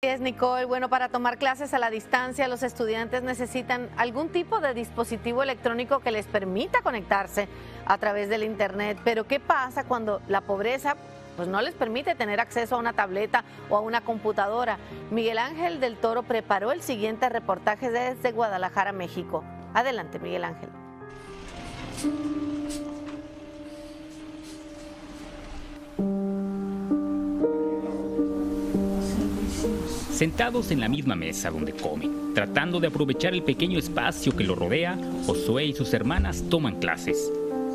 es Nicole. Bueno, para tomar clases a la distancia, los estudiantes necesitan algún tipo de dispositivo electrónico que les permita conectarse a través del Internet. Pero ¿qué pasa cuando la pobreza pues, no les permite tener acceso a una tableta o a una computadora? Miguel Ángel del Toro preparó el siguiente reportaje desde Guadalajara, México. Adelante, Miguel Ángel. Sentados en la misma mesa donde comen, tratando de aprovechar el pequeño espacio que lo rodea, Josué y sus hermanas toman clases,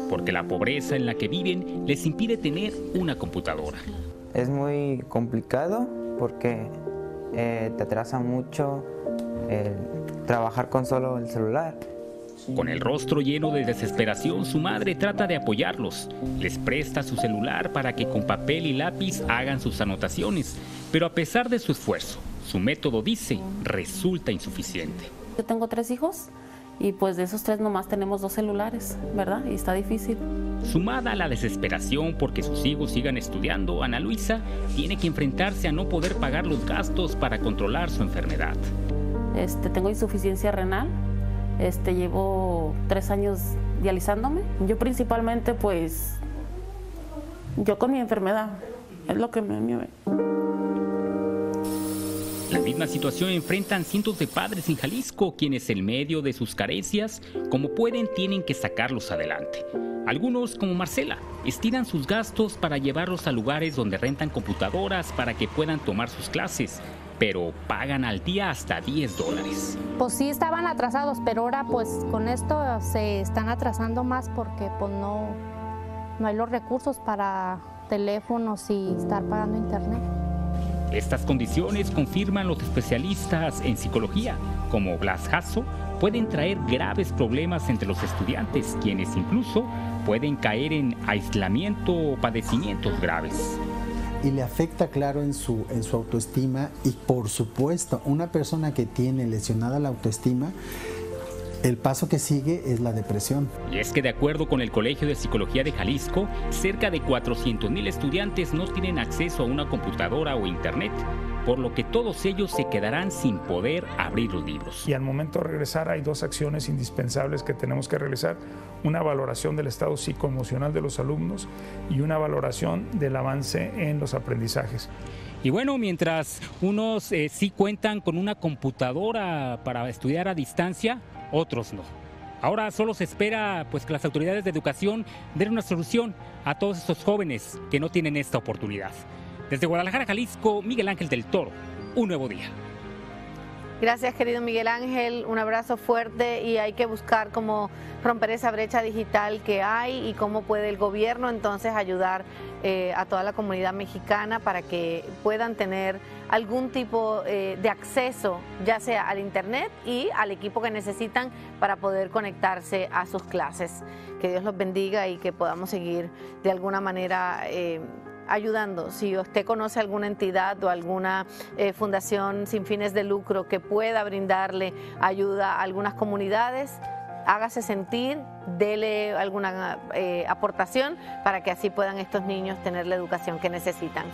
porque la pobreza en la que viven les impide tener una computadora. Es muy complicado porque eh, te atrasa mucho trabajar con solo el celular. Con el rostro lleno de desesperación, su madre trata de apoyarlos. Les presta su celular para que con papel y lápiz hagan sus anotaciones, pero a pesar de su esfuerzo, su método, dice, resulta insuficiente. Yo tengo tres hijos y pues de esos tres nomás tenemos dos celulares, ¿verdad? Y está difícil. Sumada a la desesperación porque sus hijos sigan estudiando, Ana Luisa tiene que enfrentarse a no poder pagar los gastos para controlar su enfermedad. Este, tengo insuficiencia renal, este, llevo tres años dializándome. Yo principalmente pues, yo con mi enfermedad, es lo que me... me la misma situación enfrentan cientos de padres en Jalisco, quienes en medio de sus carencias, como pueden, tienen que sacarlos adelante. Algunos, como Marcela, estiran sus gastos para llevarlos a lugares donde rentan computadoras para que puedan tomar sus clases, pero pagan al día hasta 10 dólares. Pues sí estaban atrasados, pero ahora pues con esto se están atrasando más porque pues no, no hay los recursos para teléfonos y estar pagando internet. Estas condiciones, confirman los especialistas en psicología, como Blas Hasso, pueden traer graves problemas entre los estudiantes, quienes incluso pueden caer en aislamiento o padecimientos graves. Y le afecta, claro, en su, en su autoestima y por supuesto, una persona que tiene lesionada la autoestima el paso que sigue es la depresión. Y es que de acuerdo con el Colegio de Psicología de Jalisco, cerca de 400.000 estudiantes no tienen acceso a una computadora o internet, por lo que todos ellos se quedarán sin poder abrir los libros. Y al momento de regresar hay dos acciones indispensables que tenemos que realizar, una valoración del estado psicoemocional de los alumnos y una valoración del avance en los aprendizajes. Y bueno, mientras unos eh, sí cuentan con una computadora para estudiar a distancia, otros no. Ahora solo se espera pues, que las autoridades de educación den una solución a todos estos jóvenes que no tienen esta oportunidad. Desde Guadalajara, Jalisco, Miguel Ángel del Toro, un nuevo día. Gracias, querido Miguel Ángel. Un abrazo fuerte y hay que buscar cómo romper esa brecha digital que hay y cómo puede el gobierno entonces ayudar eh, a toda la comunidad mexicana para que puedan tener algún tipo eh, de acceso, ya sea al Internet y al equipo que necesitan para poder conectarse a sus clases. Que Dios los bendiga y que podamos seguir de alguna manera. Eh, ayudando. Si usted conoce alguna entidad o alguna eh, fundación sin fines de lucro que pueda brindarle ayuda a algunas comunidades, hágase sentir, dele alguna eh, aportación para que así puedan estos niños tener la educación que necesitan.